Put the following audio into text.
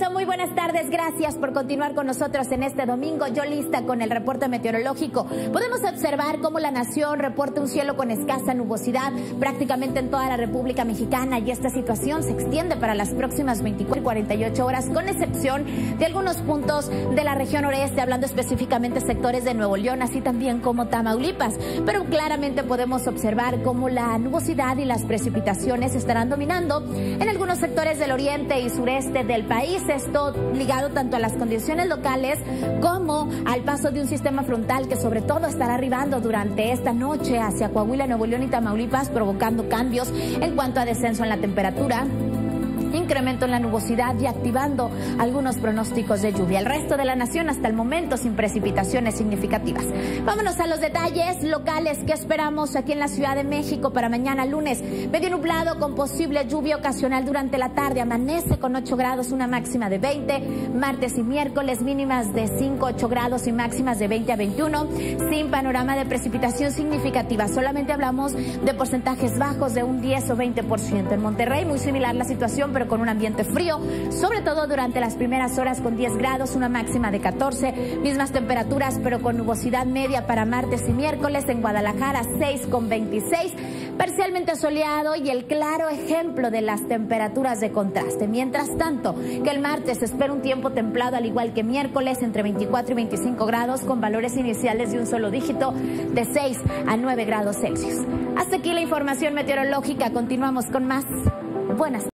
that's how muy buenas tardes. Gracias por continuar con nosotros en este domingo. Yo lista con el reporte meteorológico. Podemos observar cómo la nación reporta un cielo con escasa nubosidad prácticamente en toda la República Mexicana y esta situación se extiende para las próximas 24 y 48 horas, con excepción de algunos puntos de la región oeste, hablando específicamente sectores de Nuevo León, así también como Tamaulipas. Pero claramente podemos observar cómo la nubosidad y las precipitaciones estarán dominando en algunos sectores del oriente y sureste del país. Ligado tanto a las condiciones locales como al paso de un sistema frontal que sobre todo estará arribando durante esta noche hacia Coahuila, Nuevo León y Tamaulipas, provocando cambios en cuanto a descenso en la temperatura incremento en la nubosidad y activando algunos pronósticos de lluvia. El resto de la nación hasta el momento sin precipitaciones significativas. Vámonos a los detalles locales que esperamos aquí en la Ciudad de México para mañana lunes. Medio nublado con posible lluvia ocasional durante la tarde. Amanece con 8 grados, una máxima de 20. Martes y miércoles mínimas de 5, 8 grados y máximas de 20 a 21. Sin panorama de precipitación significativa. Solamente hablamos de porcentajes bajos de un 10 o 20%. En Monterrey muy similar la situación, con un ambiente frío, sobre todo durante las primeras horas con 10 grados, una máxima de 14, mismas temperaturas pero con nubosidad media para martes y miércoles en Guadalajara 6 con 26, parcialmente soleado y el claro ejemplo de las temperaturas de contraste. Mientras tanto, que el martes espera un tiempo templado al igual que miércoles entre 24 y 25 grados con valores iniciales de un solo dígito de 6 a 9 grados Celsius. Hasta aquí la información meteorológica, continuamos con más. Buenas